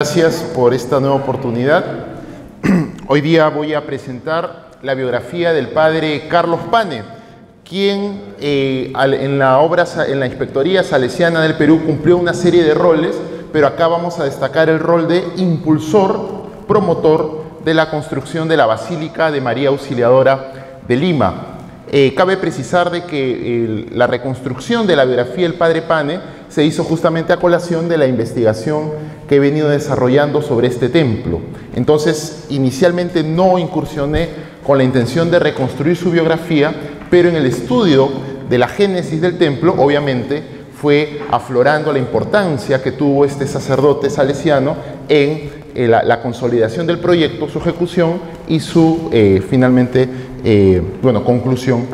Gracias por esta nueva oportunidad. Hoy día voy a presentar la biografía del padre Carlos Pane, quien eh, en la obra, en la Inspectoría Salesiana del Perú cumplió una serie de roles, pero acá vamos a destacar el rol de impulsor, promotor de la construcción de la Basílica de María Auxiliadora de Lima. Eh, cabe precisar de que la reconstrucción de la biografía del padre Pane se hizo justamente a colación de la investigación que he venido desarrollando sobre este templo. Entonces, inicialmente no incursioné con la intención de reconstruir su biografía, pero en el estudio de la génesis del templo, obviamente, fue aflorando la importancia que tuvo este sacerdote salesiano en eh, la, consolidación del proyecto, su ejecución y su, eh, finalmente, eh, bueno, conclusión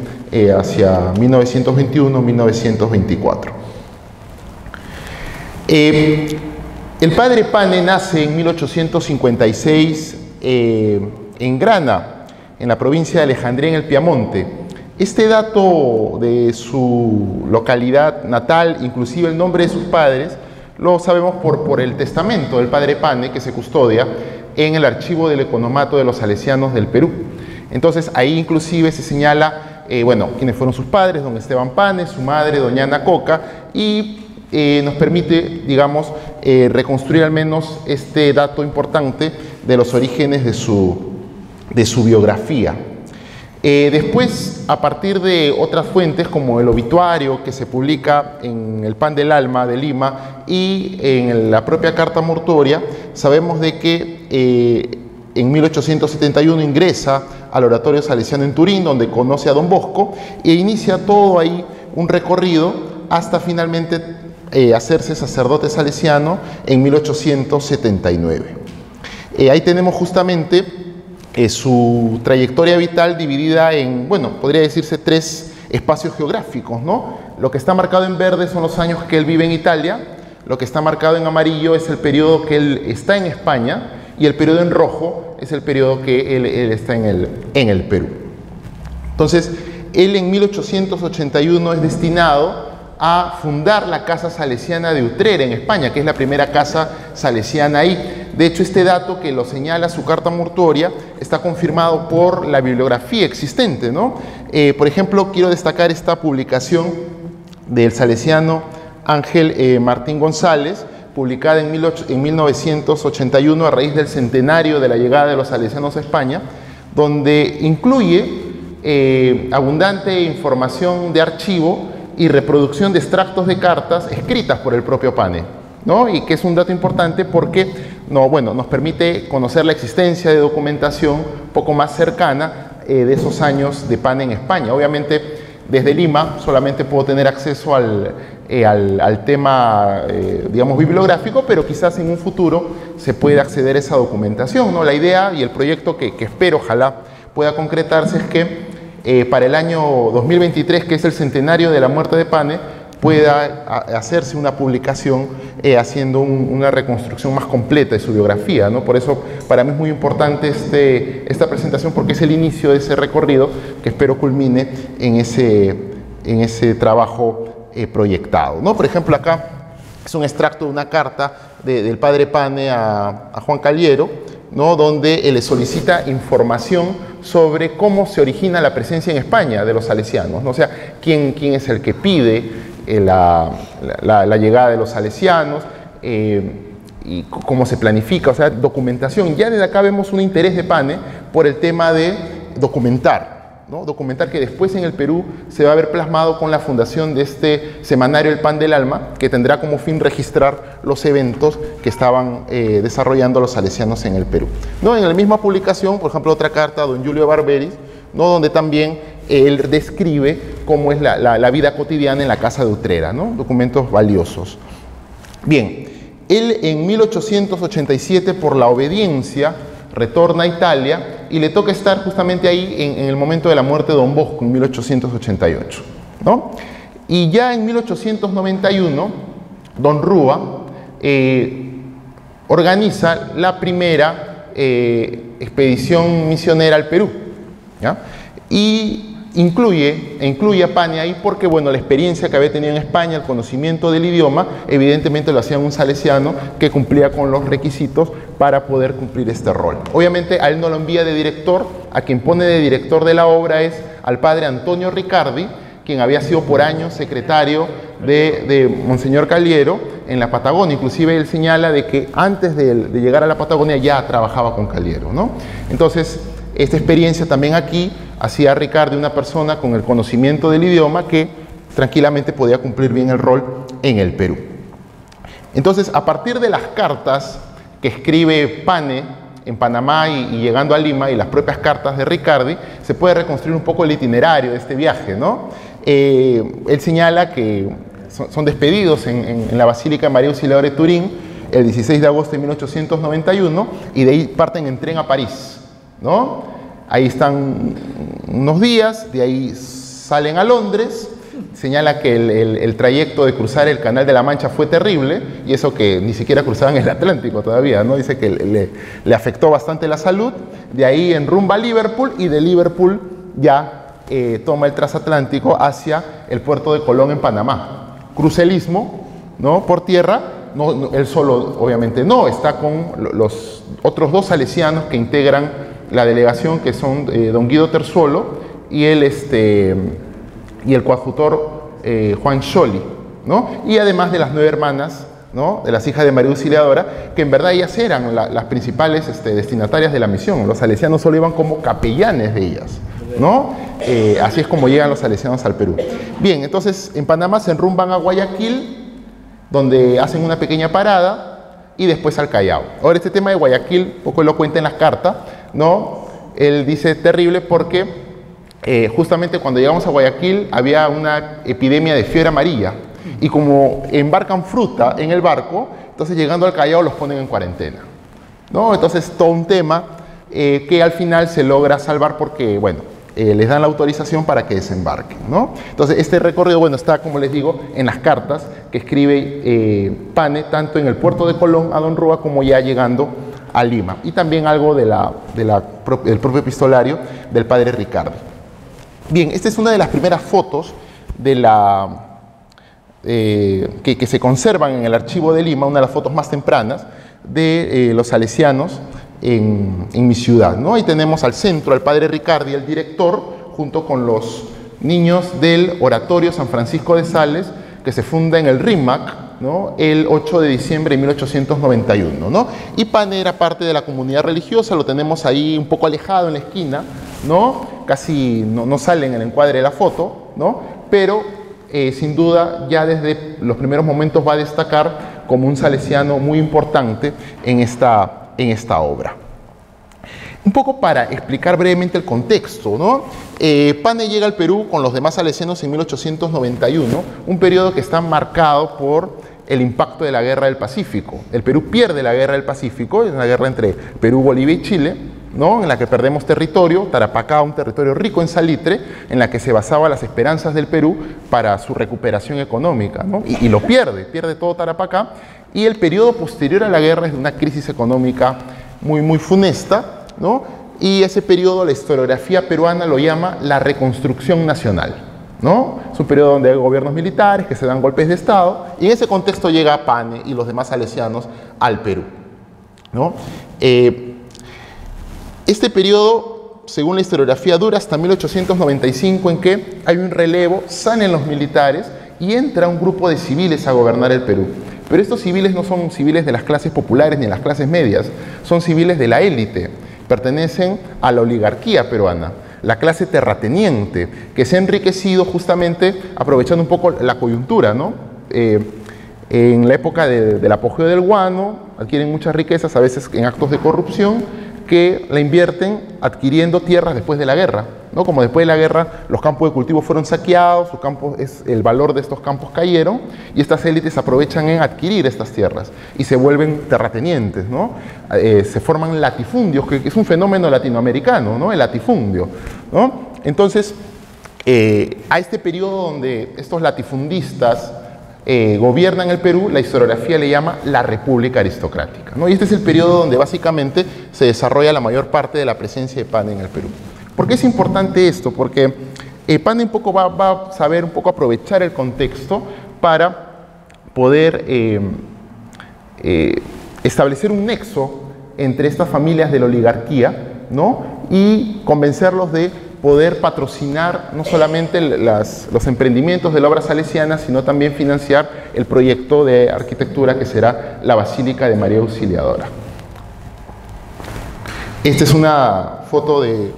hacia 1921-1924. Eh, el padre Pane nace en 1856 eh, en Grana, en la provincia de Alejandría, en el Piamonte. Este dato de su localidad natal, inclusive el nombre de sus padres, lo sabemos por, el testamento del padre Pane que se custodia en el archivo del economato de los salesianos del Perú. Entonces ahí inclusive se señala, eh, bueno, quiénes fueron sus padres, don Esteban Pane, su madre, doña Ana Coca, y eh, nos permite, digamos, eh, reconstruir al menos este dato importante de los orígenes de su, de su biografía. Eh, después, a partir de otras fuentes como el obituario que se publica en el Pan del Alma de Lima y en la propia Carta Mortoria, sabemos de que en 1871 ingresa al Oratorio Salesiano en Turín, donde conoce a Don Bosco, e inicia todo ahí un recorrido hasta finalmente eh, hacerse sacerdote salesiano en 1879. Eh, ahí tenemos justamente eh, su trayectoria vital dividida en, bueno, podría decirse tres espacios geográficos, ¿no? Lo que está marcado en verde son los años que él vive en Italia, lo que está marcado en amarillo es el periodo que él está en España y el periodo en rojo es el periodo que él, está en el, en el Perú. Entonces, él en 1881 es destinado a fundar la Casa Salesiana de Utrera en España, que es la primera casa salesiana ahí. De hecho, este dato que lo señala su carta mortuoria está confirmado por la bibliografía existente. ¿no? Eh, por ejemplo, quiero destacar esta publicación del salesiano Ángel eh, Martín González, publicada en, 1981 a raíz del centenario de la llegada de los salesianos a España, donde incluye eh, abundante información de archivo y reproducción de extractos de cartas escritas por el propio Pane, ¿no? Y que es un dato importante porque no, bueno, nos permite conocer la existencia de documentación poco más cercana eh, de esos años de Pane en España. Obviamente, desde Lima solamente puedo tener acceso al, eh, al, tema, eh, digamos, bibliográfico, pero quizás en un futuro se pueda acceder a esa documentación, ¿no? La idea y el proyecto que, que espero, ojalá, pueda concretarse es que eh, para el año 2023, que es el centenario de la muerte de Pane, pueda hacerse una publicación eh, haciendo una reconstrucción más completa de su biografía. ¿no? Por eso para mí es muy importante este, esta presentación porque es el inicio de ese recorrido que espero culmine en ese, trabajo eh, proyectado. ¿no? Por ejemplo, acá es un extracto de una carta del padre Pane a, a Juan Caliero, donde él le solicita información sobre cómo se origina la presencia en España de los salesianos, ¿no? o sea, quién, quién es el que pide eh, la, llegada de los salesianos eh, y cómo se planifica, o sea, documentación. Ya desde acá vemos un interés de PANE por el tema de documentar, documentar que después en el Perú se va a ver plasmado con la fundación de este semanario El Pan del Alma, que tendrá como fin registrar los eventos que estaban eh, desarrollando los salesianos en el Perú. ¿No? En la misma publicación, por ejemplo, otra carta a don Julio Barberis, ¿no? donde también él describe cómo es la, vida cotidiana en la casa de Utrera, ¿no? documentos valiosos. Bien, él en 1887, por la obediencia, retorna a Italia y le toca estar justamente ahí en, el momento de la muerte de Don Bosco en 1888. ¿no? Y ya en 1891, Don Rúa eh, organiza la primera eh, expedición misionera al Perú. Y incluye, e incluye a Pane ahí porque, bueno, la experiencia que había tenido en España, el conocimiento del idioma, evidentemente lo hacía un salesiano que cumplía con los requisitos para poder cumplir este rol. Obviamente a él no lo envía de director, a quien pone de director de la obra es al padre Antonio Ricardi, quien había sido por años secretario de, Monseñor Caliero en la Patagonia. Inclusive él señala de que antes de, de llegar a la Patagonia ya trabajaba con Caliero. ¿no? Entonces, esta experiencia también aquí hacía a Ricardo una persona con el conocimiento del idioma que tranquilamente podía cumplir bien el rol en el Perú. Entonces, a partir de las cartas que escribe Pane en Panamá y, llegando a Lima y las propias cartas de Ricardi, se puede reconstruir un poco el itinerario de este viaje. ¿no? Eh, él señala que son, despedidos en, en, la Basílica María Auxiliadora de Turín el 16 de agosto de 1891 y de ahí parten en tren a París. ¿no? Ahí están unos días, de ahí salen a Londres, señala que el, trayecto de cruzar el Canal de la Mancha fue terrible, y eso que ni siquiera cruzaban el Atlántico todavía, ¿no? Dice que le, afectó bastante la salud, de ahí en rumba a Liverpool, y de Liverpool ya eh, toma el transatlántico hacia el puerto de Colón en Panamá. Crucelismo, ¿no? Por tierra, no, él solo obviamente no, está con los otros dos salesianos que integran la delegación que son eh, don Guido Terzuolo y el, este, y el coadjutor eh, Juan Scholli, ¿no? y además de las nueve hermanas, ¿no? de las hijas de María Auxiliadora, que en verdad ellas eran las principales este, destinatarias de la misión. Los salesianos solo iban como capellanes de ellas. ¿no? Eh, así es como llegan los salesianos al Perú. Bien, entonces en Panamá se enrumban a Guayaquil, donde hacen una pequeña parada, y después al Callao. Ahora, este tema de Guayaquil, poco lo cuenta en las cartas, ¿no? Él dice terrible porque eh, justamente cuando llegamos a Guayaquil había una epidemia de fiebre amarilla y como embarcan fruta en el barco, entonces llegando al Callao los ponen en cuarentena. ¿no? Entonces todo un tema eh, que al final se logra salvar porque, bueno, eh, les dan la autorización para que desembarquen. ¿no? Entonces este recorrido, bueno, está, como les digo, en las cartas que escribe Pane, tanto en el puerto de Colón a Don Rúa como ya llegando a Lima. Y también algo de del propio epistolario del padre Ricardo. Bien, esta es una de las primeras fotos de la, eh, que, se conservan en el archivo de Lima, una de las fotos más tempranas de eh, los salesianos en, mi ciudad. ¿no? Ahí tenemos al centro al padre Ricardi, el director, junto con los niños del Oratorio San Francisco de Sales, que se funda en el RIMAC, el 8 de diciembre de 1891. ¿no? Y Pane era parte de la comunidad religiosa, lo tenemos ahí un poco alejado en la esquina, ¿no? Casi no, sale en el encuadre de la foto, ¿no? pero eh, sin duda ya desde los primeros momentos va a destacar como un salesiano muy importante en esta, en esta obra. Un poco para explicar brevemente el contexto, ¿no? Eh, Pane llega al Perú con los demás salesianos en 1891, un periodo que está marcado por el impacto de la guerra del Pacífico. El Perú pierde la guerra del Pacífico, es una guerra entre Perú, Bolivia y Chile, ¿no? en la que perdemos territorio, Tarapacá, un territorio rico en salitre, en la que se basaba las esperanzas del Perú para su recuperación económica, y, lo pierde, pierde todo Tarapacá, y el periodo posterior a la guerra es de una crisis económica muy, muy funesta. Y ese periodo la historiografía peruana lo llama la reconstrucción nacional. ¿no? Es un periodo donde hay gobiernos militares que se dan golpes de Estado y en ese contexto llega Pane y los demás salesianos al Perú. ¿no? Eh, este periodo, según la historiografía, dura hasta 1895 en que hay un relevo, salen los militares y entra un grupo de civiles a gobernar el Perú. Pero estos civiles no son civiles de las clases populares ni de las clases medias, son civiles de la élite pertenecen a la oligarquía peruana, la clase terrateniente, que se ha enriquecido justamente aprovechando un poco la coyuntura, ¿no? Eh, en la época del apogeo del guano, adquieren muchas riquezas, a veces en actos de corrupción, que la invierten adquiriendo tierras después de la guerra. ¿no? Como después de la guerra los campos de cultivo fueron saqueados, sus campos, es, el valor de estos campos cayeron y estas élites aprovechan en adquirir estas tierras y se vuelven terratenientes. ¿no? Eh, se forman latifundios, que, es un fenómeno latinoamericano, ¿no? el latifundio. ¿no? Entonces, eh, a este periodo donde estos latifundistas eh, gobiernan el Perú, la historiografía le llama la República Aristocrática. ¿no? Y este es el periodo donde básicamente se desarrolla la mayor parte de la presencia de PAN en el Perú. ¿Por qué es importante esto? Porque Eh, Pane un poco va, va, a saber un poco aprovechar el contexto para poder eh, eh, establecer un nexo entre estas familias de la oligarquía ¿no? y convencerlos de poder patrocinar no solamente las, los emprendimientos de la obra salesiana, sino también financiar el proyecto de arquitectura que será la Basílica de María Auxiliadora. Esta es una foto de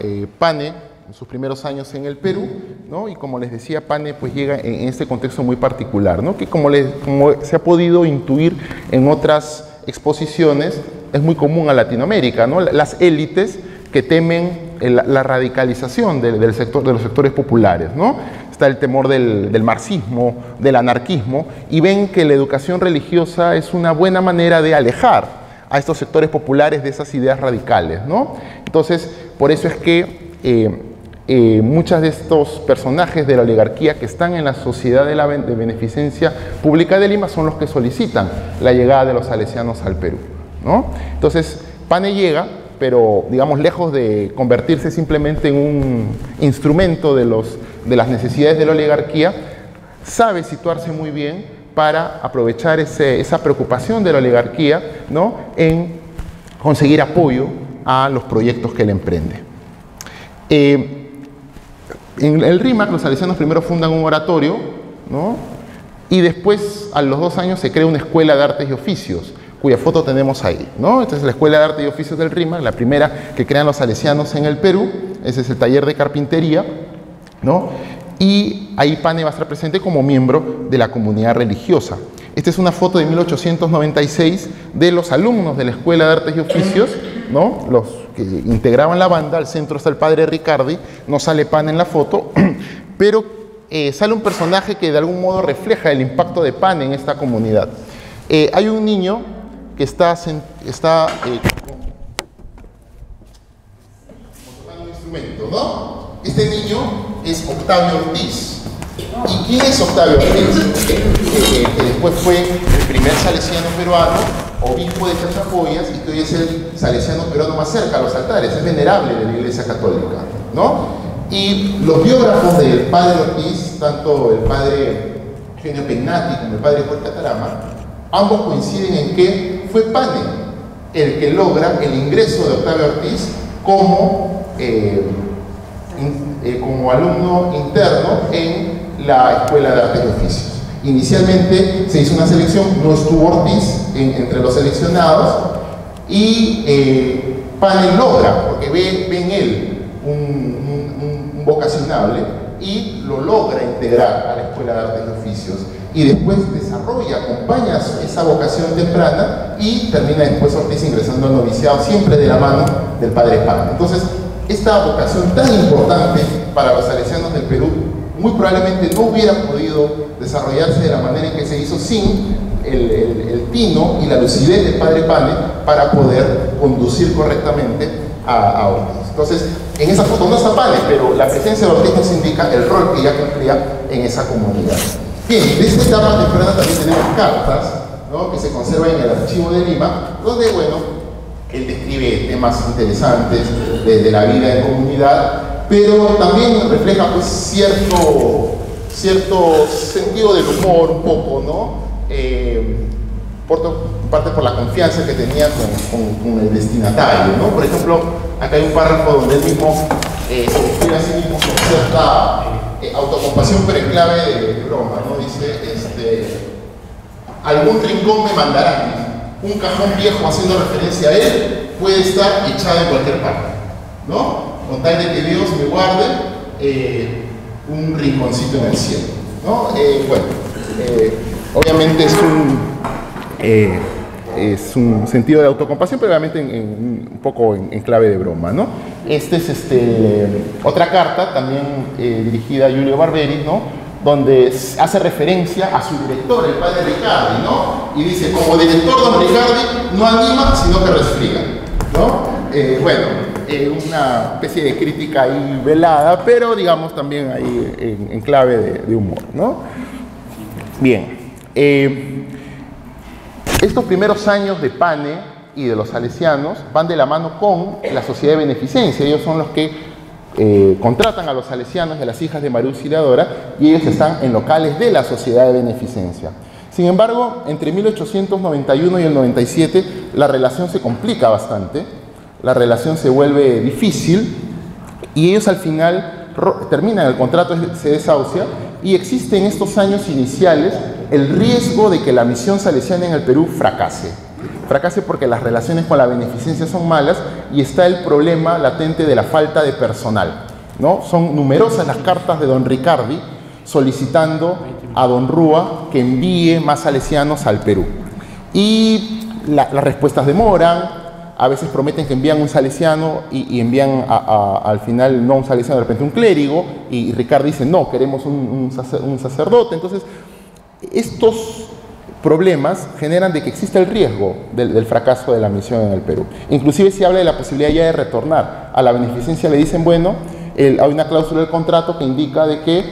eh, Pane en sus primeros años en el Perú, ¿no? y como les decía, Pane pues llega en, este contexto muy particular, ¿no? que como, les, como se ha podido intuir en otras exposiciones, es muy común a Latinoamérica, ¿no? las élites que temen la, radicalización del, del, sector, de los sectores populares. ¿no? Está el temor del, marxismo, del anarquismo, y ven que la educación religiosa es una buena manera de alejar a estos sectores populares de esas ideas radicales. ¿no? Entonces, por eso es que eh, eh, muchos de estos personajes de la oligarquía que están en la Sociedad de, la, de Beneficencia Pública de Lima son los que solicitan la llegada de los salesianos al Perú. ¿no? Entonces, Pane llega, pero digamos, lejos de convertirse simplemente en un instrumento de, los, de las necesidades de la oligarquía, sabe situarse muy bien para aprovechar esa preocupación de la oligarquía ¿no? en conseguir apoyo a los proyectos que él emprende. Eh, en el RIMAC, los salesianos primero fundan un oratorio, ¿no? y después, a los dos años, se crea una escuela de artes y oficios, cuya foto tenemos ahí. ¿no? Esta es la Escuela de Arte y Oficios del RIMAC, la primera que crean los salesianos en el Perú. Ese es el taller de carpintería. ¿no? Y ahí Pane va a estar presente como miembro de la comunidad religiosa. Esta es una foto de 1896 de los alumnos de la Escuela de Artes y Oficios, ¿no? los que integraban la banda. Al centro está el padre Ricardi, no sale Pane en la foto, pero eh, sale un personaje que de algún modo refleja el impacto de Pane en esta comunidad. Eh, hay un niño está, está eh, un instrumento, ¿no? Este niño es Octavio Ortiz. ¿Y quién es Octavio Ortiz? Que, que, que después fue el primer salesiano peruano, obispo de Chachapoyas, y que hoy es el salesiano peruano más cerca a los altares, es venerable de la Iglesia Católica, ¿no? Y los biógrafos del padre Ortiz, tanto el padre Eugenio Pegnati como el padre Jorge Catarama, ambos coinciden en que fue Pane el que logra el ingreso de Octavio Ortiz como, eh, eh, como alumno interno en la Escuela de Artes y Oficios. Inicialmente se hizo una selección, no estuvo Ortiz en, entre los seleccionados y eh, Pane logra, porque ve, ve en él un, un, un vocacionable y lo logra integrar a la Escuela de Artes y Oficios y después desarrolla, acompaña esa vocación temprana y termina después Ortiz ingresando al noviciado, siempre de la mano del padre Pan. Entonces, esta vocación tan importante para los salesianos del Perú muy probablemente no hubiera podido desarrollarse de la manera en que se hizo sin el, el, tino y la lucidez del padre Pane para poder conducir correctamente a, a Ortiz. Entonces, en esa foto no está Pane, pero la presencia de Ortiz nos indica el rol que ya cumplía en esa comunidad. Bien, de esta etapa temprana también tenemos cartas ¿no? que se conservan en el archivo de Lima, donde, bueno, él describe temas interesantes de, la vida en comunidad, pero también refleja pues, cierto, cierto sentido del humor un poco, ¿no? Eh, por parte por la confianza que tenía con, el destinatario, ¿no? Por ejemplo, acá hay un párrafo donde él mismo eh, se describe a sí mismo con cierta eh, autocompasión, pero en clave de, broma, ¿no? Dice, este, algún rincón me mandarán, un cajón viejo haciendo referencia a él puede estar echado en cualquier parte, ¿no? Con tal de que Dios me guarde eh, un rinconcito en el cielo, ¿no? Eh, bueno, obviamente es un, es un sentido de autocompasión, pero obviamente en, en, un poco en, clave de broma, ¿no? Esta es este, otra carta, también eh, dirigida a Julio Barberi, ¿no? Donde hace referencia a su director, el padre Ricardi, ¿no? Y dice, como director don Ricardi no anima, sino que resfriga, ¿no? Eh, bueno, eh, una especie de crítica ahí velada, pero digamos también ahí en, clave de, de, humor, ¿no? Bien. Estos primeros años de Pane y de los salesianos van de la mano con la sociedad de beneficencia. Ellos son los que eh, contratan a los salesianos a las hijas de María Auxiliadora y ellos están en locales de la Sociedad de Beneficencia. Sin embargo, entre 1891 y el 97 la relación se complica bastante, la relación se vuelve difícil y ellos al final terminan el contrato, se desahucia y existe en estos años iniciales el riesgo de que la misión salesiana en el Perú fracase. Fracase porque las relaciones con la beneficencia son malas y está el problema latente de la falta de personal. ¿no? Son numerosas las cartas de don Ricardi solicitando a don Rúa que envíe más salesianos al Perú. Y las respuestas demoran, a veces prometen que envían un salesiano y, envían al final no un salesiano, de repente un clérigo, y, Ricardi dice, no, queremos un, sacerdote. Entonces, estos problemas generan de que exista el riesgo del, fracaso de la misión en el Perú. Inclusive si habla de la posibilidad ya de retornar a la beneficencia, le dicen, bueno, hay una cláusula del contrato que indica de que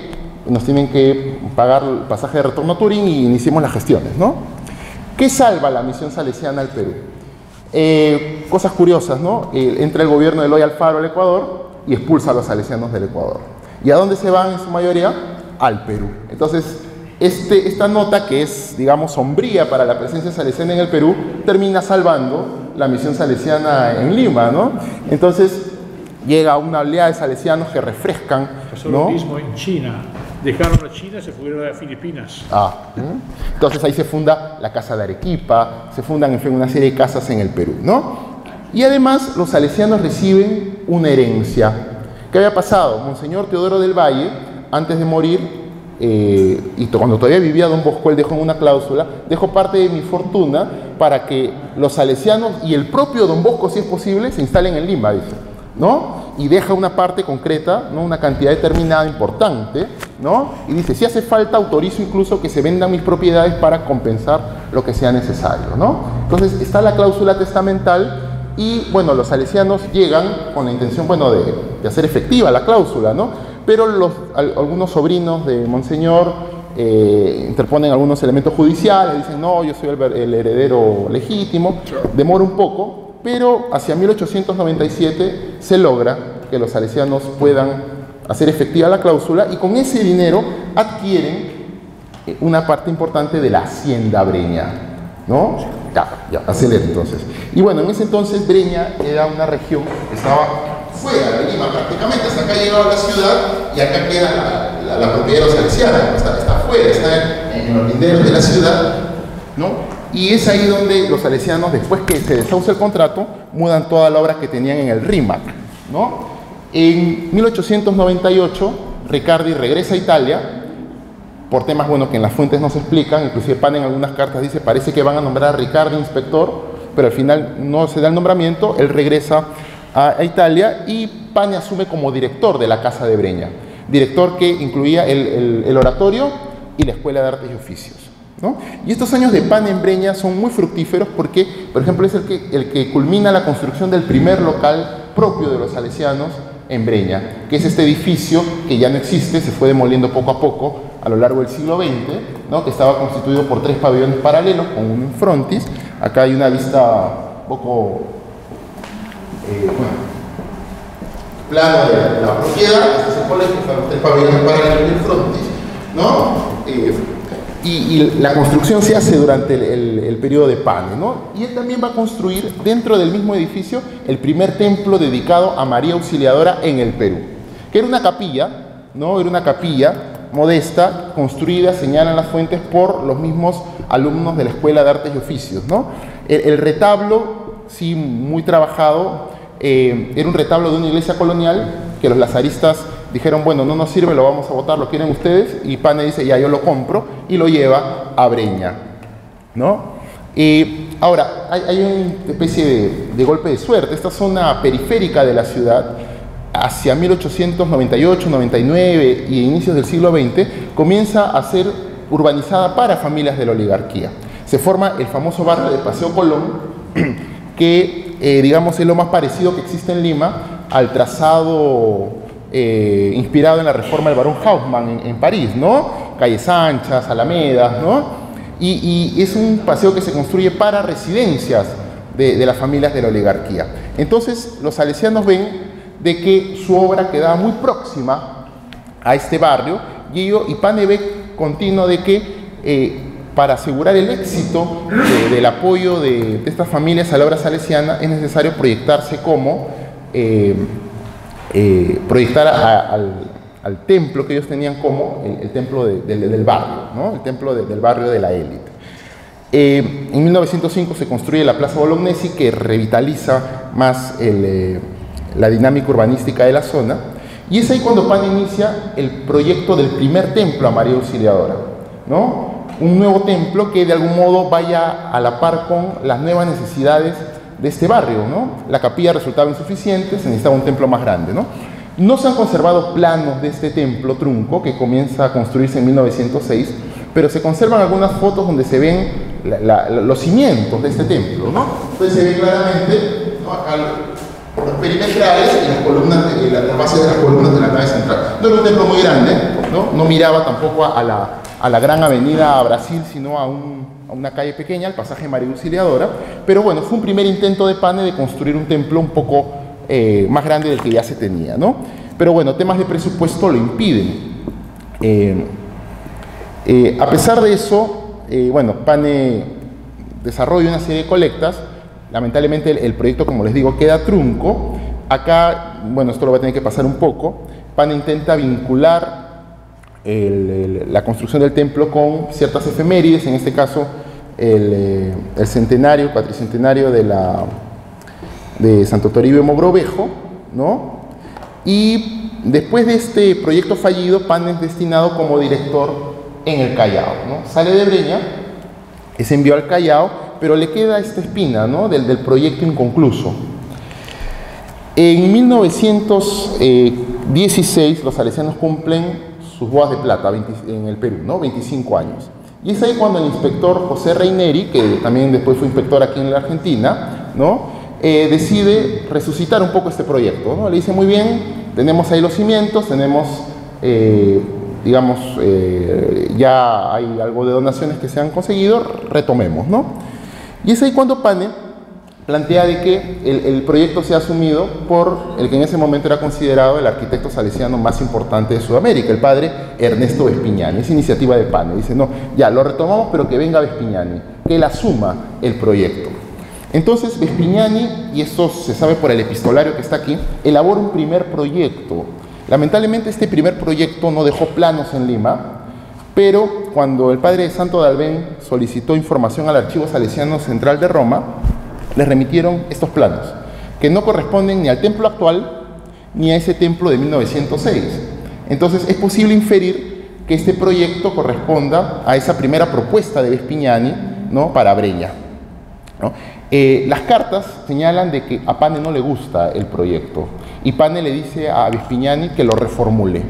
nos tienen que pagar el pasaje de retorno a Turín y iniciemos las gestiones, ¿no? ¿Qué salva la misión salesiana al Perú? Eh, cosas curiosas, ¿no? entra el gobierno de Eloy Alfaro al Ecuador y expulsa a los salesianos del Ecuador. ¿Y a dónde se van en su mayoría? Al Perú. Entonces, este, esta nota, que es, digamos, sombría para la presencia salesiana en el Perú, termina salvando la misión salesiana en Lima, ¿no? Entonces, llega una oleada de salesianos que refrescan. Pasó lo mismo en China. Dejaron a China, se fueron a Filipinas. Ah, entonces ahí se funda la Casa de Arequipa, se fundan en fin una serie de casas en el Perú, ¿no? Y además los salesianos reciben una herencia. ¿Qué había pasado? Monseñor Teodoro del Valle, antes de morir, eh, y cuando todavía vivía Don Bosco, él dejó en una cláusula, dejo parte de mi fortuna para que los salesianos y el propio Don Bosco, si es posible, se instalen en Lima, dice, ¿no? Y deja una parte concreta, ¿no? Una cantidad determinada, importante, ¿no? Y dice, si hace falta, autorizo incluso que se vendan mis propiedades para compensar lo que sea necesario, ¿no? Entonces está la cláusula testamental y, bueno, los salesianos llegan con la intención, bueno, de, de hacer efectiva la cláusula, ¿no? pero los, algunos sobrinos de Monseñor eh, interponen algunos elementos judiciales, dicen, no, yo soy el, heredero legítimo, demora un poco, pero hacia 1897 se logra que los salesianos puedan hacer efectiva la cláusula y con ese dinero adquieren eh, una parte importante de la hacienda breña, ¿no? Ya, ya, acelera entonces. Y bueno, en ese entonces Breña era una región que estaba fuera de Lima prácticamente, hasta acá llegado a la ciudad y acá queda la, propiedad de los salesianos, está, está fuera, está en, los linderos de la ciudad, ¿no? Y es ahí donde los salesianos, después que se desahucia el contrato, mudan toda la obra que tenían en el RIMAC, ¿no? En 1898, Ricardi regresa a Italia, por temas bueno, que en las fuentes no se explican, inclusive Pan en algunas cartas dice, parece que van a nombrar a Ricardi inspector, pero al final no se da el nombramiento, él regresa a, Italia y Pane asume como director de la Casa de Breña, director que incluía el, oratorio y la Escuela de Artes y Oficios. Y estos años de Pane en Breña son muy fructíferos porque, por ejemplo, es el que, culmina la construcción del primer local propio de los salesianos en Breña, que es este edificio que ya no existe, se fue demoliendo poco a poco a lo largo del siglo XX, que estaba constituido por tres pabellones paralelos con un frontis. Acá hay una vista un poco eh, plano de la propiedad, este es el colegio, el pabellón para el frontis, ¿no? Eh, y, la construcción se hace durante el, periodo de Pane, ¿no? Y él también va a construir dentro del mismo edificio el primer templo dedicado a María Auxiliadora en el Perú, que era una capilla, ¿no? Era una capilla modesta, construida, señalan las fuentes, por los mismos alumnos de la Escuela de Artes y Oficios, ¿no? El, el retablo, sí, muy trabajado, eh, era un retablo de una iglesia colonial que los lazaristas dijeron, bueno, no nos sirve, lo vamos a votar, lo quieren ustedes, y Pane dice, ya yo lo compro, y lo lleva a Breña. ¿no? Y ahora, hay, una especie de, golpe de suerte. Esta zona periférica de la ciudad, hacia 1898, 99 y inicios del siglo XX, comienza a ser urbanizada para familias de la oligarquía. Se forma el famoso barrio de Paseo Colón, que eh, digamos, es lo más parecido que existe en Lima al trazado eh, inspirado en la reforma del barón Haussmann en, París, ¿no? Calles anchas, alamedas, ¿no? Y, es un paseo que se construye para residencias de, las familias de la oligarquía. Entonces, los salesianos ven de que su obra quedaba muy próxima a este barrio y, ello, y Pane ve continuo de que eh, para asegurar el éxito del apoyo de, estas familias a la obra salesiana es necesario proyectarse como, eh, eh, proyectar al, templo que ellos tenían como el, templo del barrio, el templo del barrio de la élite. Eh, en 1905 se construye la Plaza Bolognesi que revitaliza más la dinámica urbanística de la zona y es ahí cuando Pan inicia el proyecto del primer templo a María Auxiliadora. ¿no? un nuevo templo que de algún modo vaya a la par con las nuevas necesidades de este barrio. ¿no? La capilla resultaba insuficiente, se necesitaba un templo más grande. ¿no? no se han conservado planos de este templo trunco que comienza a construirse en 1906, pero se conservan algunas fotos donde se ven los cimientos de este templo. ¿no? Entonces se ve claramente acá, los perimetrales y las columnas, la, base de las columnas de la nave central. No era un templo muy grande, no, no miraba tampoco a la, a la gran avenida Brasil, sino a, una calle pequeña, el pasaje María Auxiliadora. Pero bueno, fue un primer intento de Pane de construir un templo un poco eh, más grande del que ya se tenía, ¿no? Pero bueno, temas de presupuesto lo impiden. Eh, eh, a pesar de eso, bueno, Pane desarrolla una serie de colectas. Lamentablemente el, el, proyecto, como les digo, queda trunco. Acá, bueno, esto lo va a tener que pasar un poco. Pane intenta vincular la construcción del templo con ciertas efemérides, en este caso el, eh, el centenario, cuatricentenario de, la, de Santo Toribio Mogrovejo, ¿no? Y después de este proyecto fallido, Pan es destinado como director en el Callao, ¿no? Sale de Breña, es enviado al Callao, pero le queda esta espina, ¿no? Del, del proyecto inconcluso. En 1916 los salesianos cumplen sus bodas de plata en el Perú, ¿no? 25 años. Y es ahí cuando el inspector José Reineri, que también después fue inspector aquí en la Argentina, ¿no? Eh, decide resucitar un poco este proyecto. ¿no? Le dice, muy bien, tenemos ahí los cimientos, tenemos, eh, digamos, eh, ya hay algo de donaciones que se han conseguido, retomemos. ¿no? Y es ahí cuando Pane plantea de que el, proyecto sea asumido por el que en ese momento era considerado el arquitecto salesiano más importante de Sudamérica, el padre Ernesto Vespiñani. Es iniciativa de PANE. Dice, no, ya, lo retomamos, pero que venga Vespiñani, que él asuma el proyecto. Entonces Vespiñani, y esto se sabe por el epistolario que está aquí, elabora un primer proyecto. Lamentablemente este primer proyecto no dejó planos en Lima, pero cuando el padre Santo de Alben solicitó información al Archivo Salesiano Central de Roma, les remitieron estos planos, que no corresponden ni al templo actual ni a ese templo de 1906. Entonces es posible inferir que este proyecto corresponda a esa primera propuesta de Vespignani ¿no? para Breña. Eh, las cartas señalan de que a Pane no le gusta el proyecto y Pane le dice a Vespignani que lo reformule.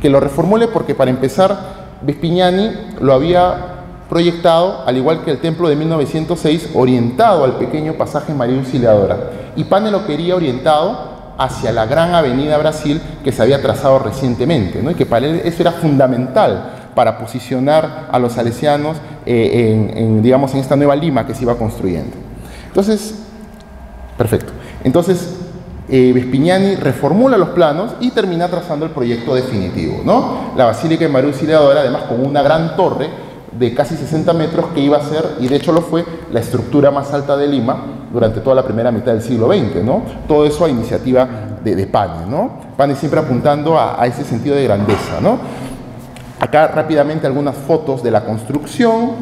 Que lo reformule porque para empezar Vespignani lo había proyectado, al igual que el templo de 1906, orientado al pequeño pasaje María Auxiliadora. Y Pane lo quería orientado hacia la gran avenida Brasil que se había trazado recientemente, ¿no? y que para él eso era fundamental para posicionar a los salesianos eh, en, digamos, en esta nueva Lima que se iba construyendo. Entonces, perfecto. Entonces, eh, Vespignani reformula los planos y termina trazando el proyecto definitivo. ¿no? La Basílica de María Auxiliadora, además con una gran torre, de casi 60 metros que iba a ser, y de hecho lo fue, la estructura más alta de Lima durante toda la primera mitad del siglo XX, ¿no? Todo eso a iniciativa de, de Pane. Pane siempre apuntando a, ese sentido de grandeza, ¿no? Acá rápidamente algunas fotos de la construcción,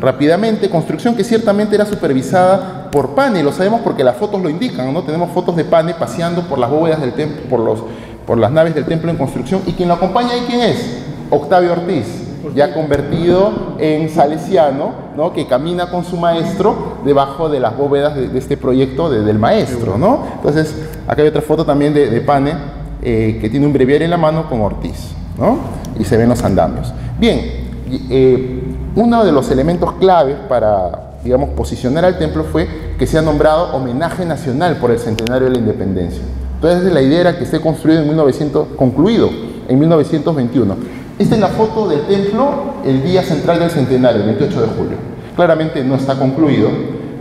rápidamente, construcción que ciertamente era supervisada por Pane, lo sabemos porque las fotos lo indican, ¿no? Tenemos fotos de Pane paseando por las bóvedas del templo, por las naves del templo en construcción, y quien lo acompaña ahí, ¿quién es? Octavio Ortiz, ya convertido en salesiano, ¿no? que camina con su maestro debajo de las bóvedas de, este proyecto del maestro. ¿no? Entonces, acá hay otra foto también de, Pane, eh, que tiene un breviario en la mano con Ortiz, ¿no? y se ven los andamios. Bien, eh, uno de los elementos claves para digamos, posicionar al templo fue que se ha nombrado homenaje nacional por el centenario de la independencia. Entonces la idea era que esté construido en 1900, concluido en 1921. Esta es la foto del templo el día central del centenario, el 28 de julio. Claramente no está concluido,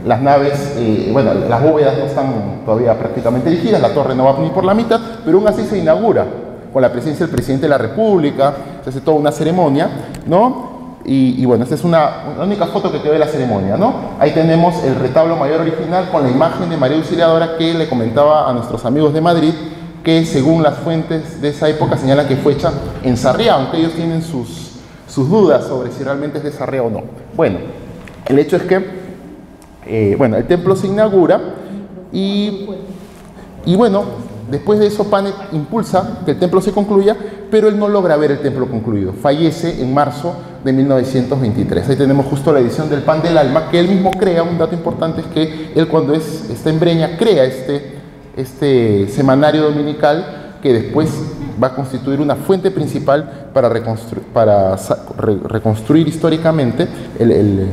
las naves, eh, bueno, las bóvedas no están todavía prácticamente erigidas, la torre no va ni por la mitad, pero aún así se inaugura con la presencia del presidente de la República, se hace toda una ceremonia, ¿no? Y, bueno, esta es una, una, única foto que te de la ceremonia, ¿no? Ahí tenemos el retablo mayor original con la imagen de María Auxiliadora que le comentaba a nuestros amigos de Madrid que según las fuentes de esa época señalan que fue hecha en Sarriá, aunque ellos tienen sus, sus dudas sobre si realmente es de Sarriá o no. Bueno, el hecho es que, eh, bueno, el templo se inaugura y, y bueno, después de eso Pane impulsa que el templo se concluya, pero él no logra ver el templo concluido. Fallece en marzo de 1923. Ahí tenemos justo la edición del Pan del Alma, que él mismo crea, un dato importante es que él cuando es, está en Breña crea este, este semanario dominical que después va a constituir una fuente principal para, reconstru para re reconstruir históricamente el,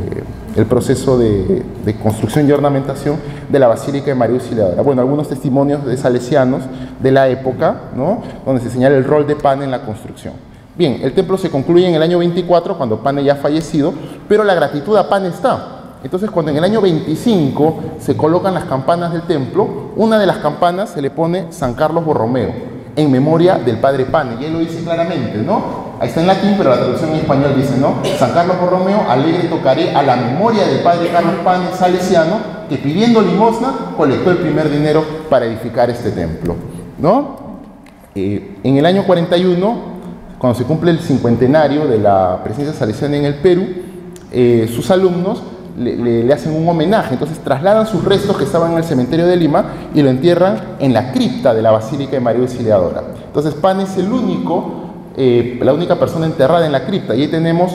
proceso de, construcción y ornamentación de la Basílica de María Auxiliadora. Bueno, algunos testimonios de salesianos de la época, ¿no? donde se señala el rol de Pane en la construcción. Bien, el templo se concluye en el año 24, cuando Pane ya ha fallecido, pero la gratitud a Pane está. Entonces, cuando en el año 25 se colocan las campanas del templo, una de las campanas se le pone San Carlos Borromeo, en memoria del padre Pane, y él lo dice claramente, ¿no? Ahí está en latín, pero la traducción en español dice, ¿no? San Carlos Borromeo, alegre tocaré a la memoria del padre Carlos Pane Salesiano, que pidiendo limosna colectó el primer dinero para edificar este templo, ¿no? Eh, en el año 41, cuando se cumple el cincuentenario de la presencia salesiana en el Perú, eh, sus alumnos le, le, le, hacen un homenaje. Entonces trasladan sus restos que estaban en el cementerio de Lima y lo entierran en la cripta de la Basílica de María Auxiliadora. Entonces Pan es el único, eh, la única persona enterrada en la cripta. Y ahí tenemos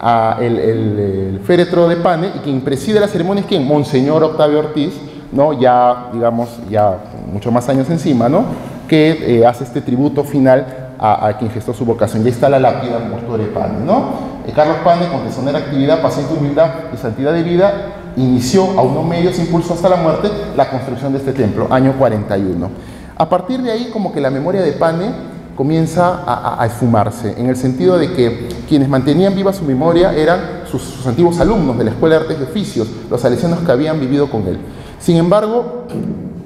a el, el, el, féretro de Pane y quien preside la ceremonia es quien, Monseñor Octavio Ortiz, ¿no? ya digamos, ya muchos más años encima, ¿no? que eh, hace este tributo final a, a, quien gestó su vocación. Ya está la lápida Mortore Pane, ¿no? Carlos Pane, con tesonera actividad, paciente, humildad y santidad de vida, inició a unos medios, impulsó hasta la muerte la construcción de este templo, año 41. A partir de ahí, como que la memoria de Pane comienza a, esfumarse, en el sentido de que quienes mantenían viva su memoria eran sus, sus antiguos alumnos de la Escuela de Artes y Oficios, los salesianos que habían vivido con él. Sin embargo,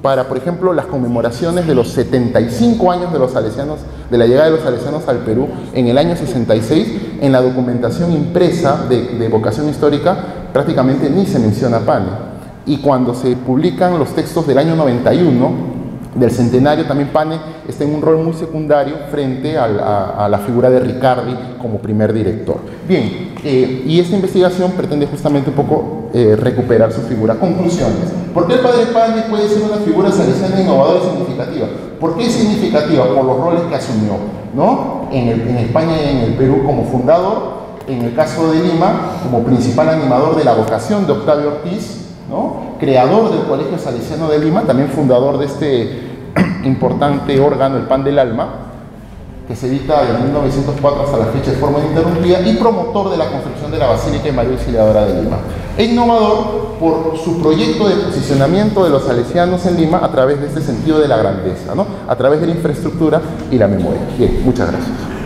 para, por ejemplo, las conmemoraciones de los 75 años de los salesianos, de la llegada de los salesianos al Perú en el año 66, en la documentación impresa de, de vocación histórica prácticamente ni se menciona Pane. Y cuando se publican los textos del año 91, del centenario, también Pane está en un rol muy secundario frente a la, a la figura de Ricardi como primer director. Bien, eh, y esta investigación pretende justamente un poco eh, recuperar su figura. Conclusiones. ¿Por qué el padre Pane puede ser una figura salesiana innovadora y significativa? ¿Por qué es significativa? Por los roles que asumió, ¿no? En España y en el Perú como fundador, en el caso de Lima como principal animador de la vocación de Octavio Ortiz, ¿no? creador del Colegio Salesiano de Lima, también fundador de este importante órgano, el Pan del Alma, que se edita de 1904 hasta la fecha de forma ininterrumpida, y promotor de la construcción de la Basílica de María Auxiliadora de Lima. E innovador por su proyecto de posicionamiento de los salesianos en Lima a través de este sentido de la grandeza, ¿no? a través de la infraestructura y la memoria. Bien, muchas gracias.